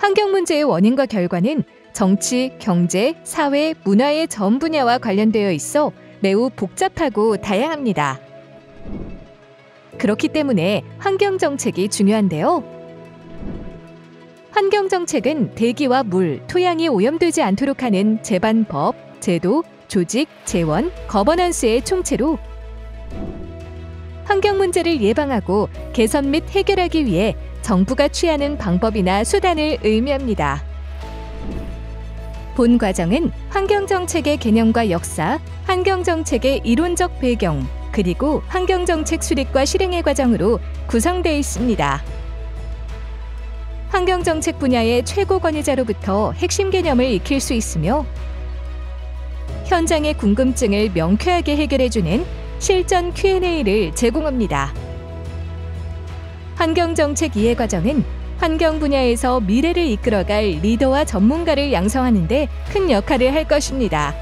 환경 문제의 원인과 결과는 정치, 경제, 사회, 문화의 전 분야와 관련되어 있어 매우 복잡하고 다양합니다. 그렇기 때문에 환경 정책이 중요한데요. 환경 정책은 대기와 물, 토양이 오염되지 않도록 하는 제반법, 제도, 조직, 재원, 거버넌스의 총체로 환경 문제를 예방하고 개선 및 해결하기 위해 정부가 취하는 방법이나 수단을 의미합니다. 본 과정은 환경정책의 개념과 역사, 환경정책의 이론적 배경, 그리고 환경정책 수립과 실행의 과정으로 구성되어 있습니다. 환경정책 분야의 최고 권위자로부터 핵심 개념을 익힐 수 있으며 현장의 궁금증을 명쾌하게 해결해주는 실전 Q&A를 제공합니다. 환경정책 이해 과정은 환경 분야에서 미래를 이끌어갈 리더와 전문가를 양성하는 데 큰 역할을 할 것입니다.